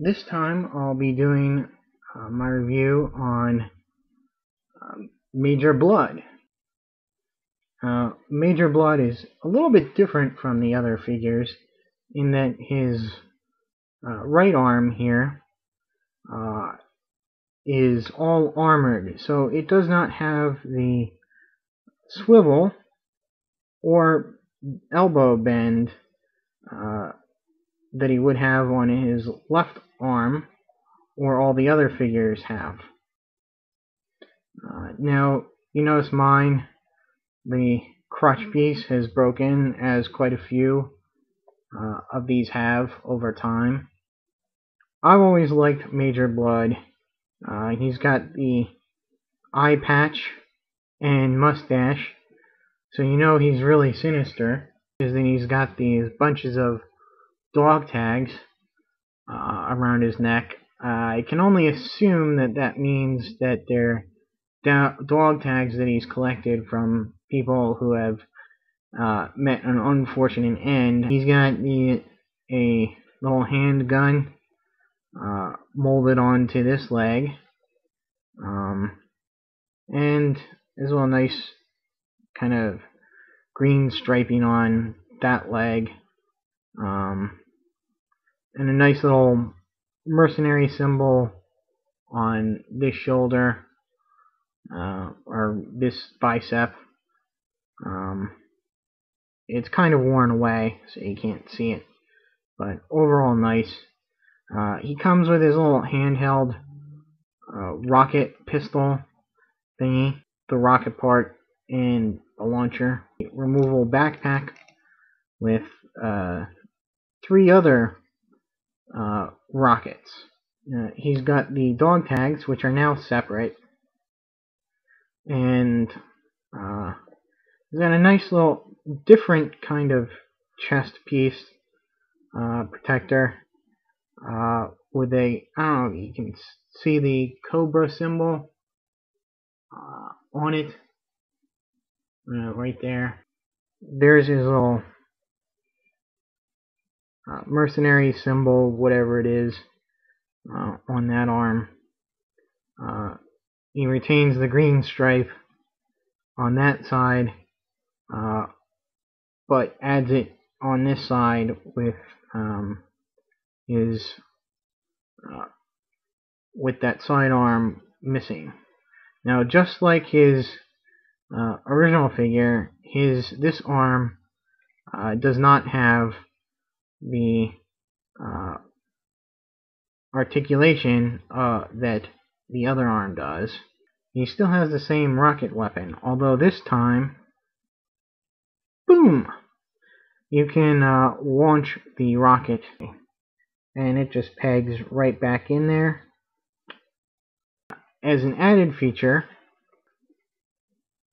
This time I'll be doing uh, my review on um, Major Blood. Uh, Major Blood is a little bit different from the other figures in that his uh, right arm here uh, is all armored, so it does not have the swivel or elbow bend uh, that he would have on his left arm or all the other figures have. Uh, now, you notice mine, the crotch piece has broken as quite a few uh, of these have over time. I've always liked Major Blood. Uh, he's got the eye patch and mustache, so you know he's really sinister. Is then he's got these bunches of dog tags uh, around his neck. Uh, I can only assume that that means that they're dog tags that he's collected from people who have uh, met an unfortunate end. He's got the, a little handgun uh, molded onto this leg. Um, and there's a nice kind of green striping on that leg. Um, and a nice little mercenary symbol on this shoulder uh, or this bicep. Um, it's kind of worn away, so you can't see it, but overall nice. Uh, he comes with his little handheld uh, rocket pistol thingy, the rocket part, and a launcher. Removable backpack with uh, three other uh, rockets. Uh, he's got the dog tags, which are now separate, and uh, he's got a nice little different kind of chest piece protector uh, with a, I don't know, you can see the cobra symbol uh, on it uh, right there. There's his little uh, mercenary symbol, whatever it is, uh, on that arm. Uh, he retains the green stripe on that side, uh, but adds it on this side with um, his uh, with that sidearm missing. Now, just like his uh, original figure, his this arm does not have the uh, articulation uh, that the other arm does. He still has the same rocket weapon, although this time, boom, you can uh, launch the rocket and it just pegs right back in there. As an added feature,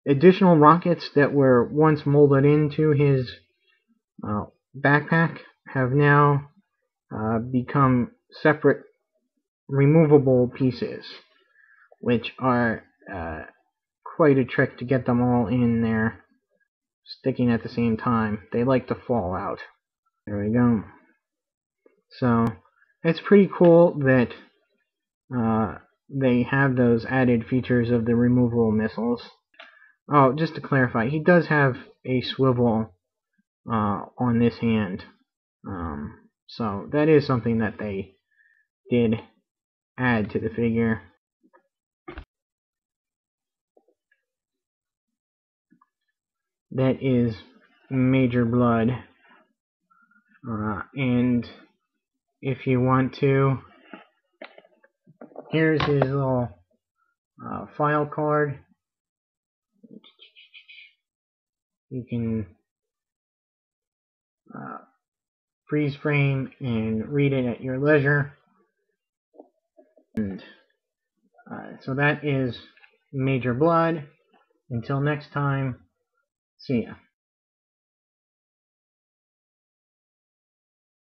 additional rockets that were once molded into his uh, backpack have now uh, become separate removable pieces, which are uh, quite a trick to get them all in there sticking at the same time. They like to fall out. There we go. So it's pretty cool that uh, they have those added features of the removable missiles. Oh, just to clarify, he does have a swivel uh, on this hand. Um, so that is something that they did add to the figure. That is Major Blood. Uh, and if you want to, here's his little uh, file card. You can uh, freeze frame and read it at your leisure. And uh, so that is Major Blood. Until next time, see ya.